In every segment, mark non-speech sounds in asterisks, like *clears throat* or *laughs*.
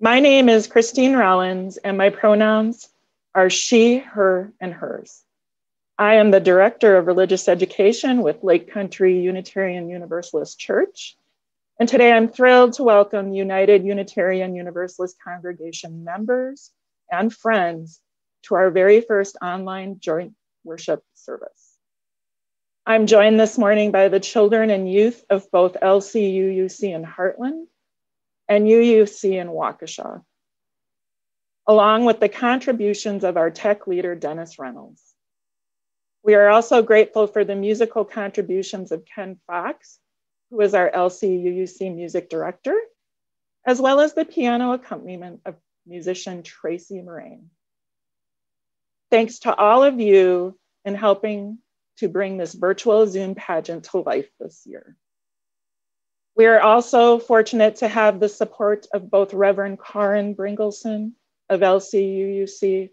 My name is Christine Rollins, and my pronouns are she, her, and hers. I am the Director of Religious Education with Lake Country Unitarian Universalist Church. And today I'm thrilled to welcome United Unitarian Universalist Congregation members and friends to our very first online joint worship service. I'm joined this morning by the children and youth of both LCUUC and Heartland and UUC in Waukesha, along with the contributions of our tech leader, Dennis Reynolds. We are also grateful for the musical contributions of Ken Fox, who is our LCUUC music director, as well as the piano accompaniment of musician Tracy Moraine. Thanks to all of you in helping to bring this virtual Zoom pageant to life this year. We are also fortunate to have the support of both Reverend Karin Bringelson of LCUUC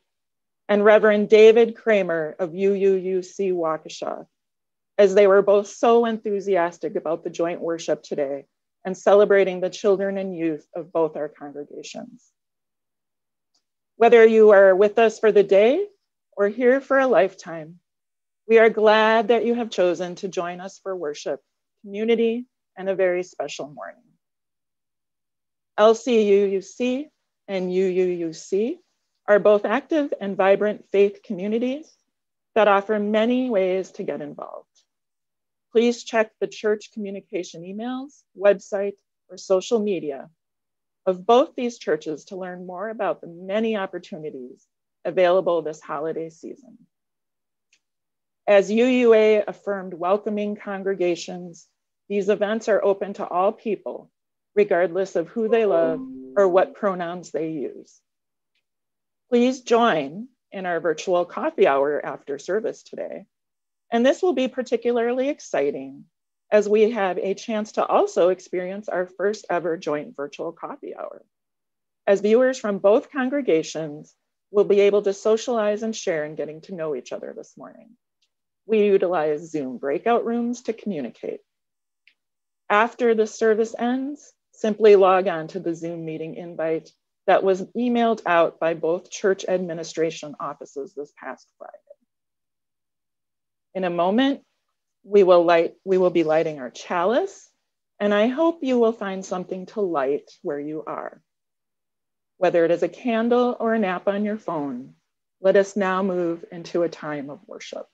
and Reverend David Kramer of UUUC Waukesha, as they were both so enthusiastic about the joint worship today and celebrating the children and youth of both our congregations. Whether you are with us for the day or here for a lifetime, we are glad that you have chosen to join us for worship, community, and a very special morning. LCUUC and UUUC are both active and vibrant faith communities that offer many ways to get involved. Please check the church communication emails, website, or social media of both these churches to learn more about the many opportunities available this holiday season. As UUA affirmed welcoming congregations these events are open to all people, regardless of who they love or what pronouns they use. Please join in our virtual coffee hour after service today. And this will be particularly exciting as we have a chance to also experience our first ever joint virtual coffee hour. As viewers from both congregations will be able to socialize and share in getting to know each other this morning. We utilize Zoom breakout rooms to communicate. After the service ends, simply log on to the Zoom meeting invite that was emailed out by both church administration offices this past Friday. In a moment, we will light we will be lighting our chalice and I hope you will find something to light where you are. Whether it is a candle or an app on your phone, let us now move into a time of worship.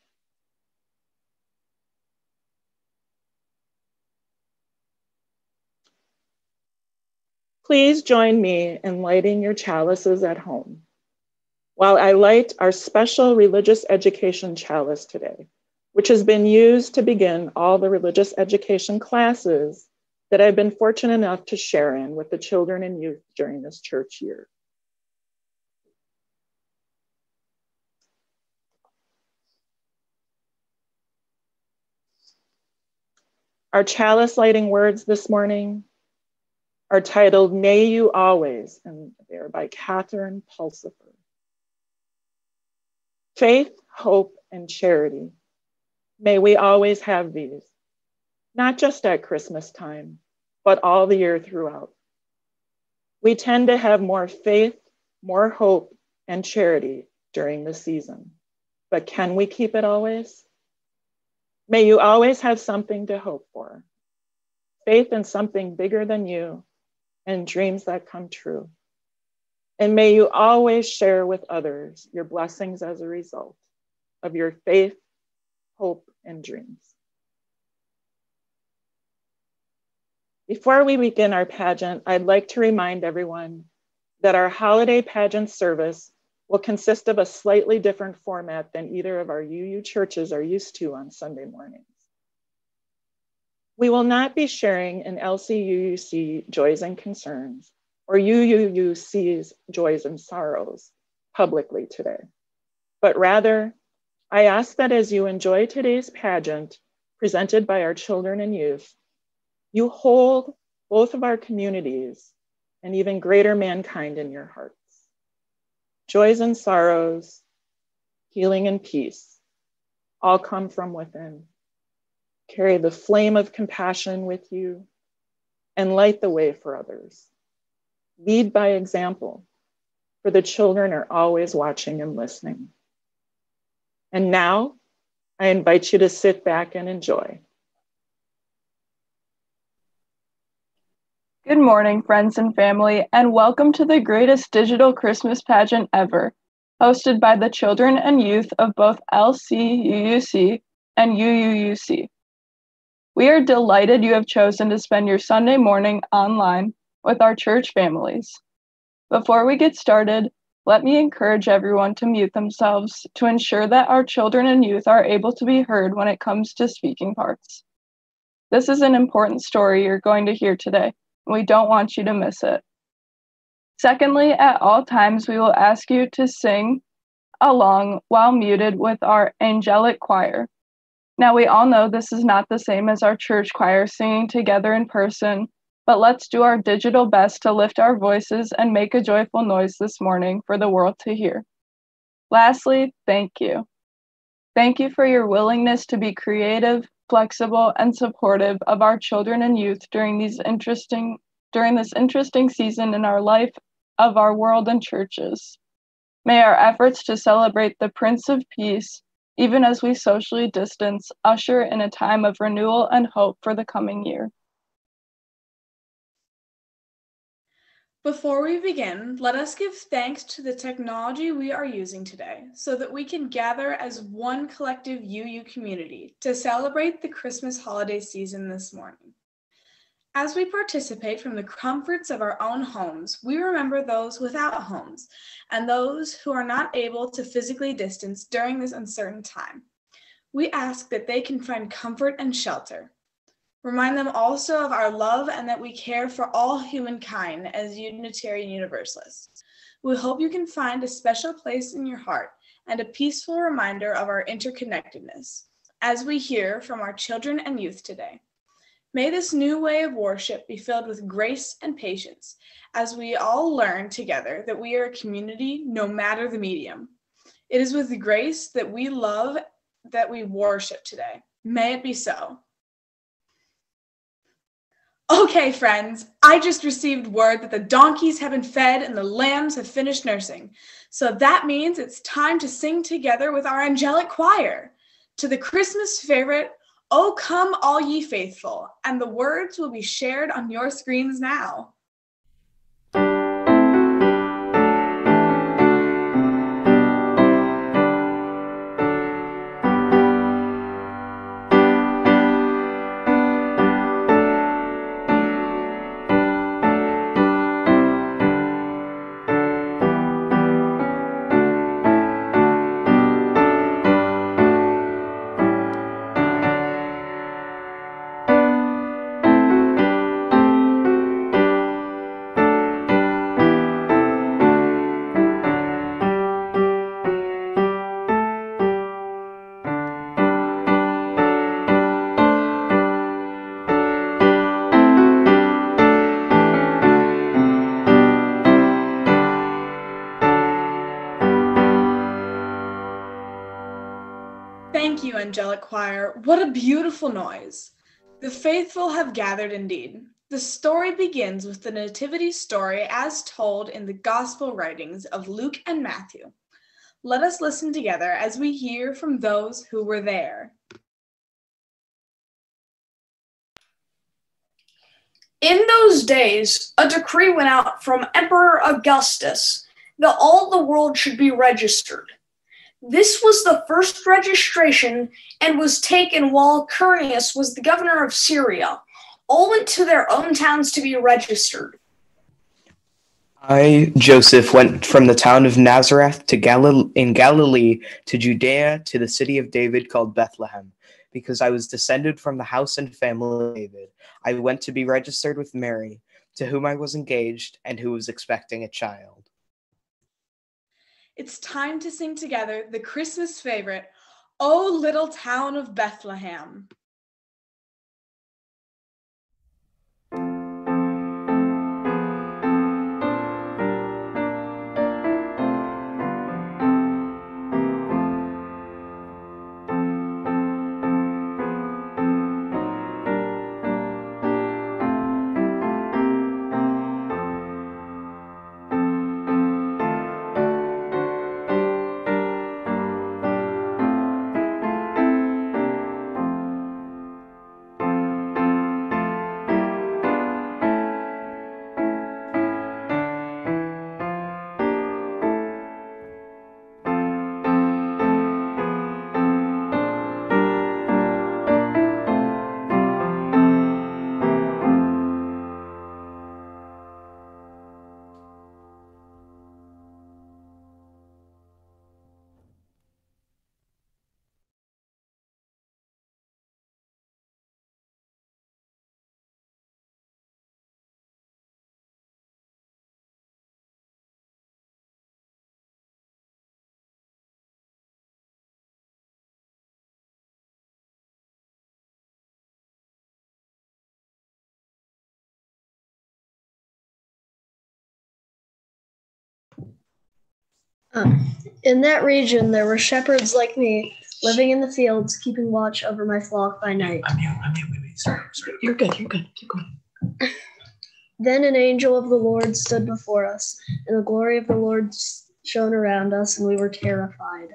Please join me in lighting your chalices at home while I light our special religious education chalice today, which has been used to begin all the religious education classes that I've been fortunate enough to share in with the children and youth during this church year. Our chalice lighting words this morning are titled May You Always, and they are by Catherine Pulsifer. Faith, hope, and charity. May we always have these, not just at Christmas time, but all the year throughout. We tend to have more faith, more hope, and charity during the season. But can we keep it always? May you always have something to hope for faith in something bigger than you and dreams that come true. And may you always share with others your blessings as a result of your faith, hope, and dreams. Before we begin our pageant, I'd like to remind everyone that our holiday pageant service will consist of a slightly different format than either of our UU churches are used to on Sunday mornings. We will not be sharing an LCUUC joys and concerns or UUUC's joys and sorrows publicly today, but rather, I ask that as you enjoy today's pageant presented by our children and youth, you hold both of our communities and even greater mankind in your hearts. Joys and sorrows, healing and peace all come from within. Carry the flame of compassion with you and light the way for others. Lead by example, for the children are always watching and listening. And now I invite you to sit back and enjoy. Good morning, friends and family, and welcome to the greatest digital Christmas pageant ever, hosted by the children and youth of both LCUUC and UUUC. We are delighted you have chosen to spend your Sunday morning online with our church families. Before we get started, let me encourage everyone to mute themselves to ensure that our children and youth are able to be heard when it comes to speaking parts. This is an important story you're going to hear today, and we don't want you to miss it. Secondly, at all times, we will ask you to sing along while muted with our angelic choir. Now, we all know this is not the same as our church choir singing together in person, but let's do our digital best to lift our voices and make a joyful noise this morning for the world to hear. Lastly, thank you. Thank you for your willingness to be creative, flexible, and supportive of our children and youth during these interesting during this interesting season in our life of our world and churches. May our efforts to celebrate the Prince of Peace, even as we socially distance, usher in a time of renewal and hope for the coming year. Before we begin, let us give thanks to the technology we are using today so that we can gather as one collective UU community to celebrate the Christmas holiday season this morning. As we participate from the comforts of our own homes, we remember those without homes and those who are not able to physically distance during this uncertain time. We ask that they can find comfort and shelter. Remind them also of our love and that we care for all humankind as Unitarian Universalists. We hope you can find a special place in your heart and a peaceful reminder of our interconnectedness as we hear from our children and youth today. May this new way of worship be filled with grace and patience as we all learn together that we are a community no matter the medium. It is with the grace that we love that we worship today. May it be so. Okay, friends, I just received word that the donkeys have been fed and the lambs have finished nursing. So that means it's time to sing together with our angelic choir to the Christmas favorite, Oh Come All Ye Faithful, and the words will be shared on your screens now. Choir. What a beautiful noise. The faithful have gathered indeed. The story begins with the nativity story as told in the gospel writings of Luke and Matthew. Let us listen together as we hear from those who were there. In those days, a decree went out from Emperor Augustus that all the world should be registered. This was the first registration and was taken while Quirinius was the governor of Syria. All went to their own towns to be registered. I, Joseph, went from the town of Nazareth to Gal- in Galilee to Judea to the city of David called Bethlehem, because I was descended from the house and family of David. I went to be registered with Mary, to whom I was engaged and who was expecting a child. It's time to sing together the Christmas favorite, O Little Town of Bethlehem. Um, in that region, there were shepherds like me living in the fields, keeping watch over my flock by night. I'm here. I'm here. Wait, wait. Sorry. Sorry. You're good. You're good. Keep going. *laughs* Then an angel of the Lord stood before us, and the glory of the Lord shone around us, and we were terrified.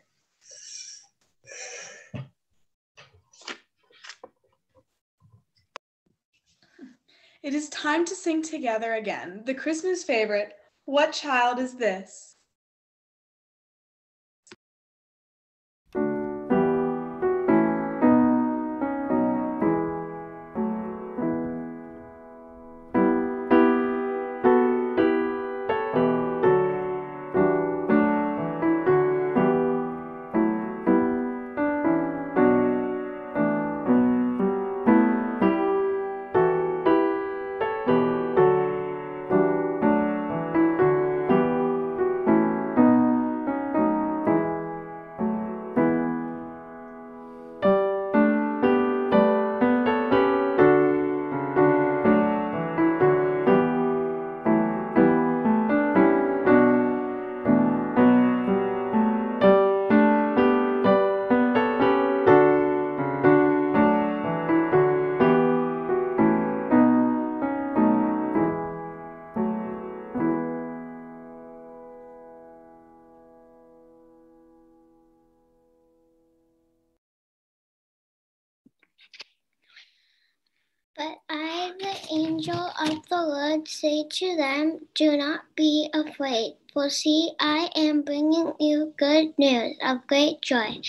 It is time to sing together again the Christmas favorite, What Child Is This? The say to them, Do not be afraid, for see, I am bringing you good news of great joy.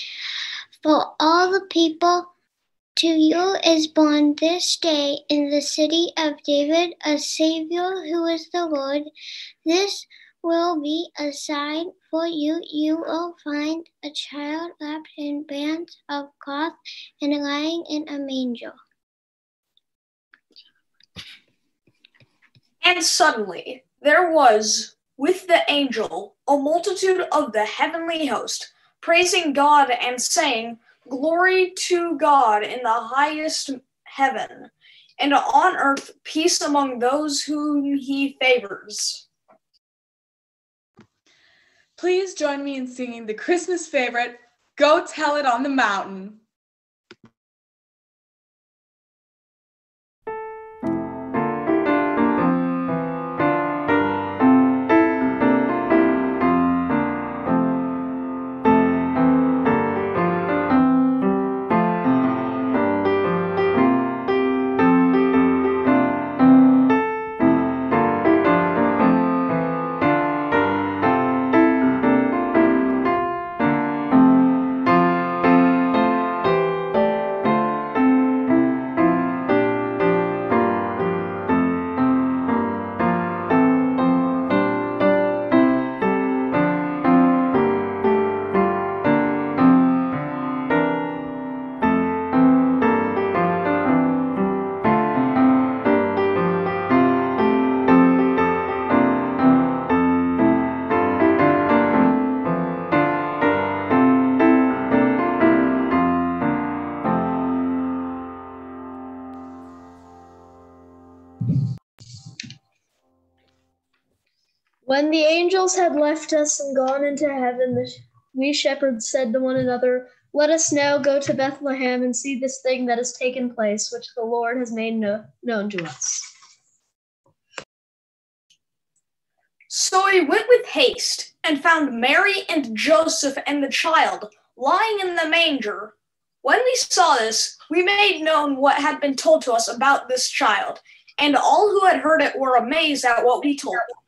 For all the people, to you is born this day in the city of David a Savior who is the Lord. This will be a sign for you. You will find a child wrapped in bands of cloth and lying in a manger. And suddenly there was with the angel a multitude of the heavenly host, praising God and saying, Glory to God in the highest heaven, and on earth peace among those whom he favors. Please join me in singing the Christmas favorite, Go Tell It on the Mountain. Angels had left us and gone into heaven, we shepherds said to one another, Let us now go to Bethlehem and see this thing that has taken place, which the Lord has made no, known to us. So we went with haste and found Mary and Joseph and the child lying in the manger. When we saw this, we made known what had been told to us about this child, and all who had heard it were amazed at what we told them.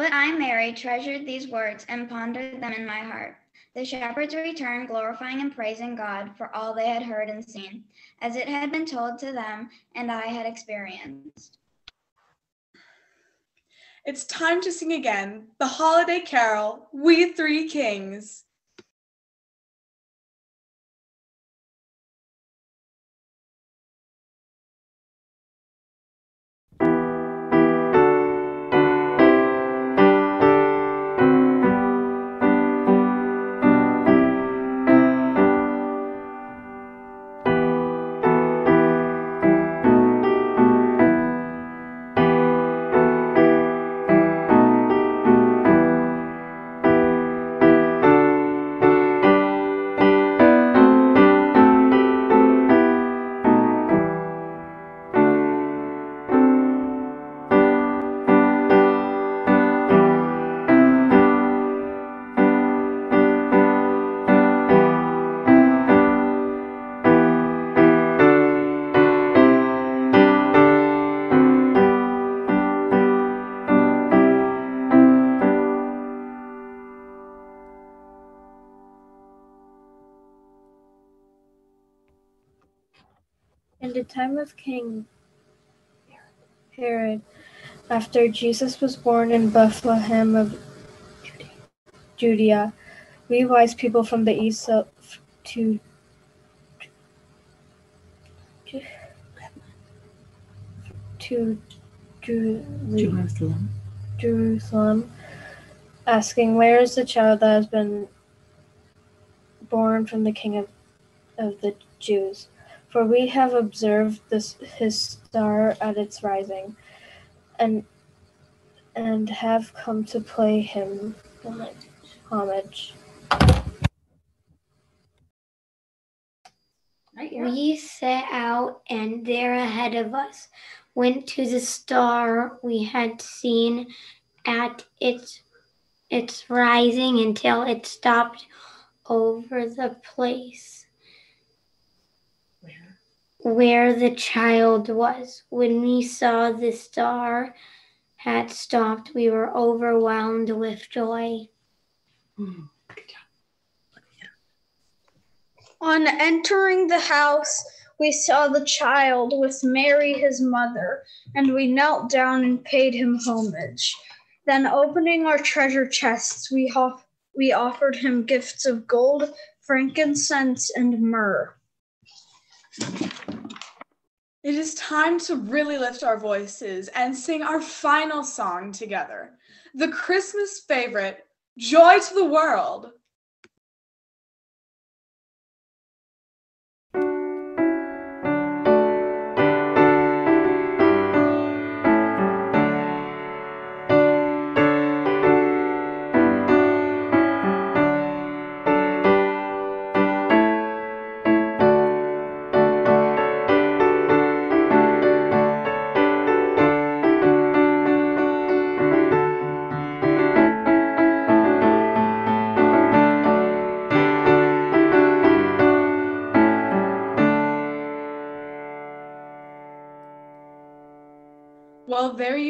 But I, Mary, treasured these words and pondered them in my heart. The shepherds returned, glorifying and praising God for all they had heard and seen, as it had been told to them and I had experienced. It's time to sing again the holiday carol, We Three Kings. In the time of King Herod, after Jesus was born in Bethlehem of Judea, we wise people from the east to to Jerusalem. Jerusalem, asking, Where is the child that has been born from the King of, of the Jews? For we have observed this his star at its rising, and and have come to pay him homage. We set out, and there ahead of us. Went to the star we had seen at its its rising until it stopped over the place Where? the child was. When we saw the star had stopped, we were overwhelmed with joy. Hmm. On entering the house, we saw the child with Mary, his mother, and we knelt down and paid him homage. Then, opening our treasure chests, we, ho- we offered him gifts of gold, frankincense, and myrrh. It is time to really lift our voices and sing our final song together. The Christmas favorite, Joy to the World.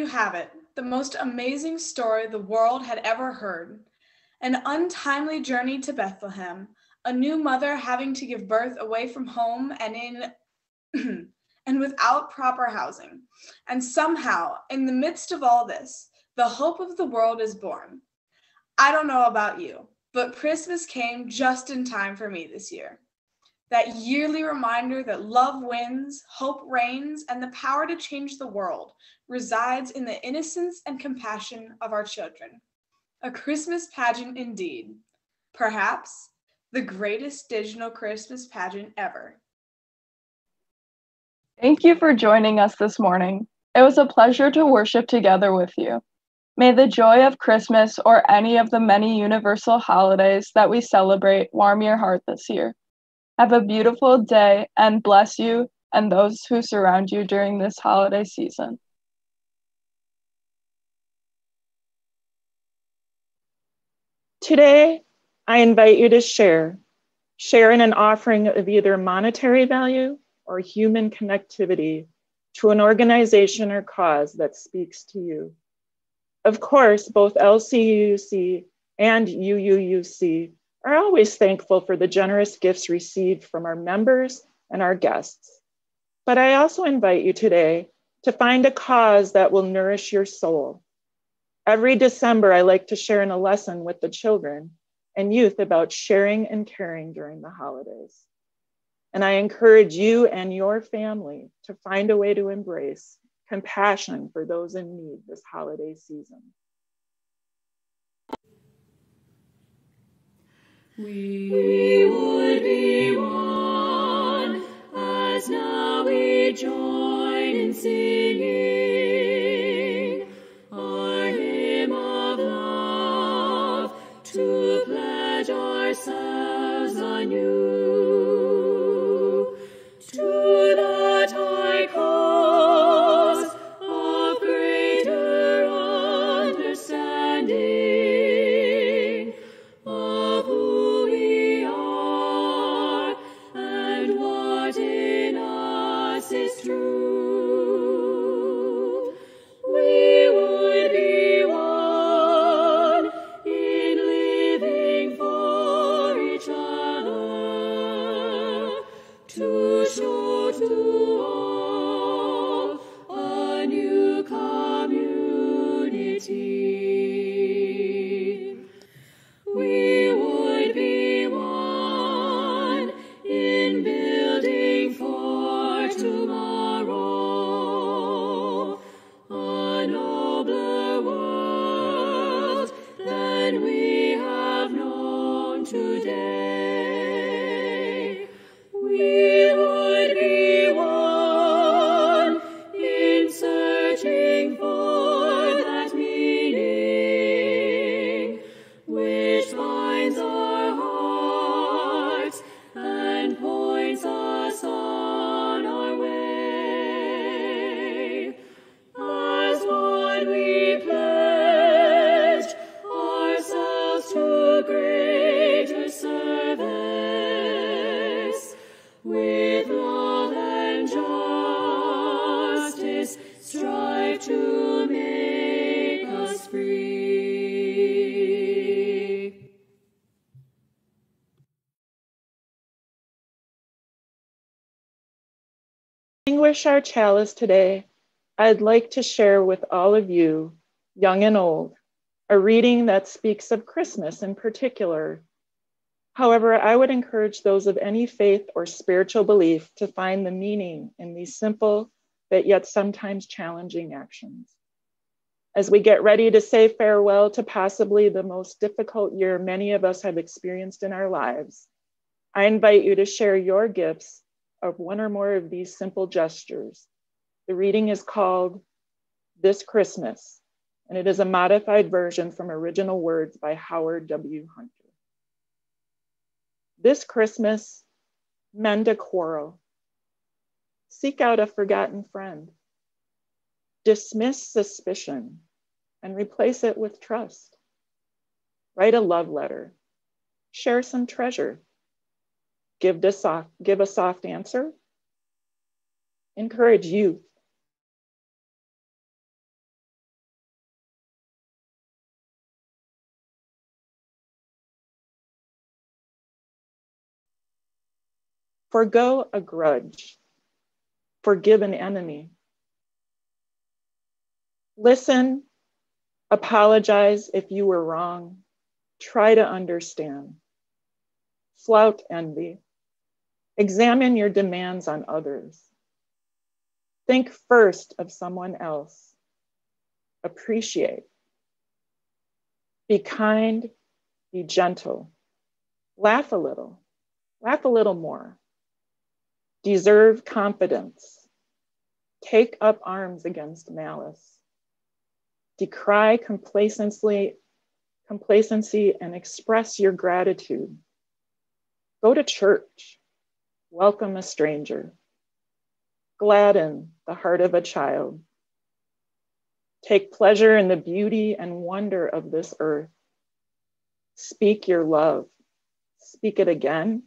You have it, the most amazing story the world had ever heard. An untimely journey to Bethlehem, a new mother having to give birth away from home and in *clears throat* and without proper housing. And somehow, in the midst of all this, the hope of the world is born. I don't know about you, but Christmas came just in time for me this year. That yearly reminder that love wins, hope reigns, and the power to change the world resides in the innocence and compassion of our children. A Christmas pageant indeed. Perhaps the greatest digital Christmas pageant ever. Thank you for joining us this morning. It was a pleasure to worship together with you. May the joy of Christmas or any of the many universal holidays that we celebrate warm your heart this year. Have a beautiful day and bless you and those who surround you during this holiday season. Today, I invite you to share. Share in an offering of either monetary value or human connectivity to an organization or cause that speaks to you. Of course, both LCUUC and UUUC are always thankful for the generous gifts received from our members and our guests. But I also invite you today to find a cause that will nourish your soul. Every December, I like to share in a lesson with the children and youth about sharing and caring during the holidays. And I encourage you and your family to find a way to embrace compassion for those in need this holiday season. We would be one as now we join in singing our hymn of love to We relinquish our chalice today, I'd like to share with all of you, young and old, a reading that speaks of Christmas in particular. However, I would encourage those of any faith or spiritual belief to find the meaning in these simple but yet sometimes challenging actions. As we get ready to say farewell to possibly the most difficult year many of us have experienced in our lives, I invite you to share your gifts of one or more of these simple gestures. The reading is called This Christmas, and it is a modified version from original words by Howard W. Hunter. This Christmas, mend a quarrel. Seek out a forgotten friend. Dismiss suspicion and replace it with trust. Write a love letter. Share some treasure. Give, a soft, give a soft answer. Encourage youth. Forgo a grudge. Forgive an enemy. Listen, apologize if you were wrong. Try to understand. Flout envy. Examine your demands on others. Think first of someone else. Appreciate. Be kind, be gentle. Laugh a little, laugh a little more. Deserve confidence. Take up arms against malice. Decry complacency, complacency and express your gratitude. Go to church welcome a stranger, gladden the heart of a child. Take pleasure in the beauty and wonder of this earth. Speak your love. Speak it again.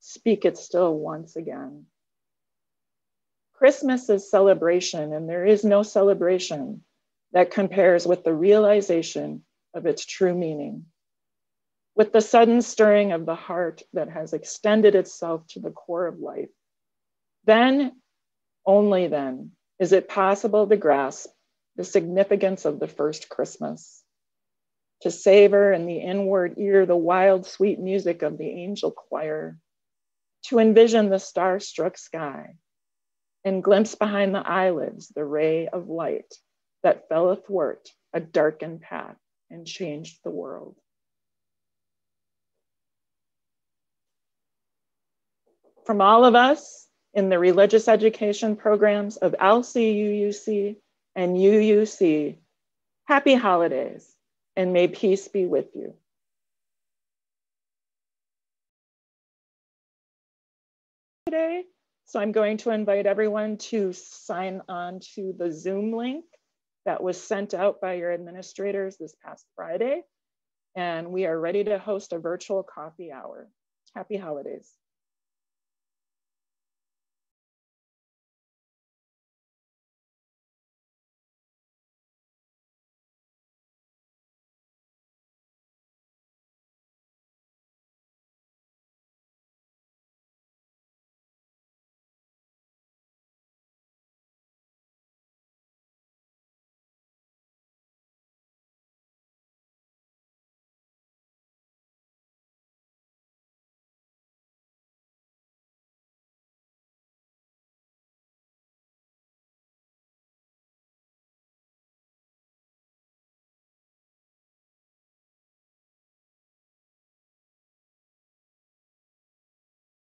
Speak it still once again. Christmas is celebration, and there is no celebration that compares with the realization of its true meaning with the sudden stirring of the heart that has extended itself to the core of life, then, only then, is it possible to grasp the significance of the first Christmas, to savor in the inward ear the wild, sweet music of the angel choir, to envision the star struck sky, and glimpse behind the eyelids the ray of light that fell athwart a darkened path and changed the world. From all of us in the religious education programs of LCUUC and UUC, happy holidays and may peace be with you. Today, so I'm going to invite everyone to sign on to the Zoom link that was sent out by your administrators this past Friday. And we are ready to host a virtual coffee hour. Happy holidays.